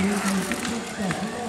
그리고